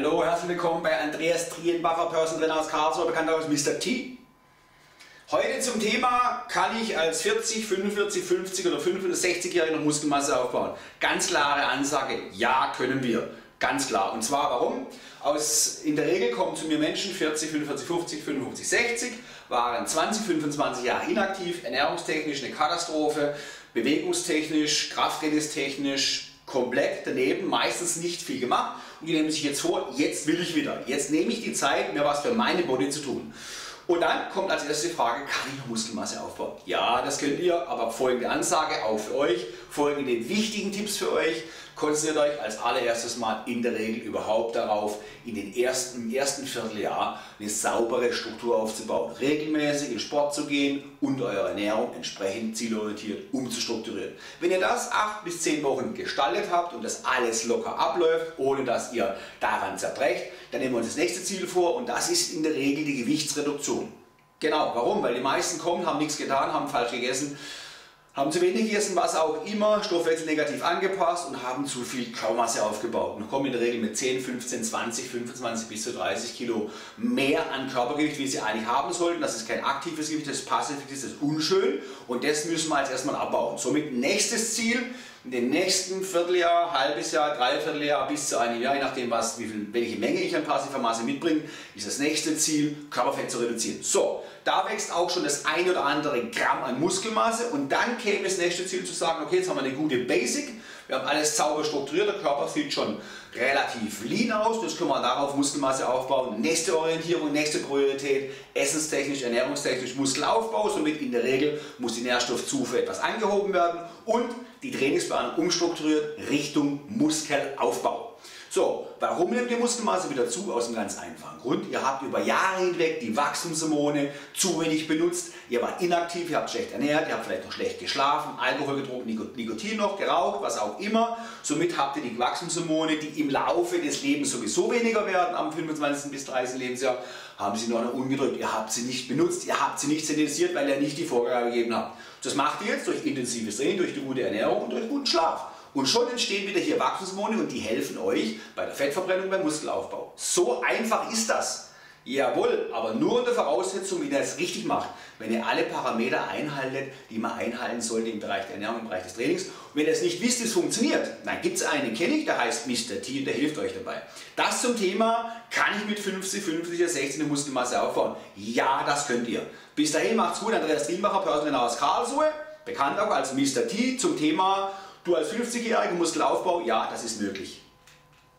Hallo, herzlich willkommen bei Andreas Trienbacher, Person Trainer aus Karlsruhe, bekannt als Mr. T. Heute zum Thema, kann ich als 40, 45, 50 oder 65-Jähriger noch Muskelmasse aufbauen? Ganz klare Ansage, ja können wir. Ganz klar. Und zwar warum? Aus, in der Regel kommen zu mir Menschen 40, 45, 50, 55, 60, waren 20, 25 Jahre inaktiv, ernährungstechnisch eine Katastrophe, bewegungstechnisch, krafttrainingstechnisch, komplett daneben, meistens nicht viel gemacht und die nehmen sich jetzt vor, jetzt will ich wieder, jetzt nehme ich die Zeit, mir was für meine Body zu tun. Und dann kommt als erste Frage, kann ich Muskelmasse aufbauen? Ja, das könnt ihr, aber folgende Ansage auch für euch, folgende wichtigen Tipps für euch. Konzentriert euch als allererstes mal in der Regel überhaupt darauf, in den ersten, im ersten Vierteljahr eine saubere Struktur aufzubauen. Regelmäßig in Sport zu gehen und eure Ernährung entsprechend zielorientiert umzustrukturieren. Wenn ihr das acht bis zehn Wochen gestaltet habt und das alles locker abläuft, ohne dass ihr daran zerbrecht, dann nehmen wir uns das nächste Ziel vor und das ist in der Regel die Gewichtsreduktion. Genau, warum? Weil die meisten kommen, haben nichts getan, haben falsch gegessen, haben zu wenig gegessen, was auch immer, Stoffwechsel negativ angepasst und haben zu viel Körpermasse aufgebaut und kommen in der Regel mit 10, 15, 20, 25 bis zu 30 Kilo mehr an Körpergewicht, wie sie eigentlich haben sollten. Das ist kein aktives Gewicht, das ist passives das ist unschön und das müssen wir jetzt erstmal abbauen. Somit nächstes Ziel, in den nächsten Vierteljahr, halbes Jahr, Dreivierteljahr bis zu einem Jahr, je nachdem, was, wie viel, welche Menge ich an passiver Masse mitbringe, ist das nächste Ziel, Körperfett zu reduzieren. So, da wächst auch schon das ein oder andere Gramm an Muskelmasse und dann käme das nächste Ziel zu sagen, okay, jetzt haben wir eine gute Basic, wir haben alles sauber strukturiert, der Körper sieht schon relativ lean aus, das können wir darauf Muskelmasse aufbauen. Nächste Orientierung, nächste Priorität, essenstechnisch, ernährungstechnisch Muskelaufbau, somit in der Regel muss die Nährstoffzufuhr etwas angehoben werden und die Trainingsplanung umstrukturiert Richtung Muskelaufbau. So, warum nimmt ihr Muskelmasse wieder zu? Aus einem ganz einfachen Grund. Ihr habt über Jahre hinweg die Wachstumshormone zu wenig benutzt. Ihr wart inaktiv, ihr habt schlecht ernährt, ihr habt vielleicht noch schlecht geschlafen, Alkohol getrunken, Nikotin noch, geraucht, was auch immer. Somit habt ihr die Wachstumshormone, die im Laufe des Lebens sowieso weniger werden, am 25. bis 30. Lebensjahr, haben sie noch ungedrückt. Ihr habt sie nicht benutzt, ihr habt sie nicht sensibilisiert, weil ihr nicht die Vorgabe gegeben habt. Das macht ihr jetzt durch intensives Training, durch die gute Ernährung und durch guten Schlaf. Und schon entstehen wieder hier Wachstumshormone und die helfen euch bei der Fettverbrennung, beim Muskelaufbau. So einfach ist das. Jawohl, aber nur unter Voraussetzung, wie ihr das richtig macht. Wenn ihr alle Parameter einhaltet, die man einhalten sollte im Bereich der Ernährung, im Bereich des Trainings. Und wenn ihr es nicht wisst, wie es funktioniert, dann gibt es einen, kenne ich, der heißt Mr. T und der hilft euch dabei. Das zum Thema, kann ich mit 50, 50 oder 60 eine Muskelmasse aufbauen? Ja, das könnt ihr. Bis dahin macht's gut, Andreas Drienbacher, Personal aus Karlsruhe, bekannt auch als Mr. T zum Thema Du als 50-Jähriger Muskelaufbau, ja, das ist möglich.